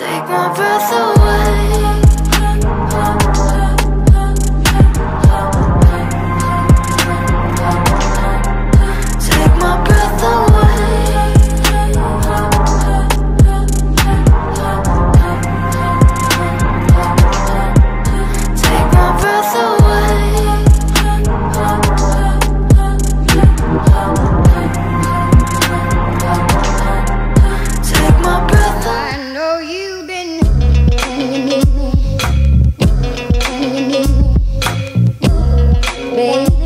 Take my breath away. baby.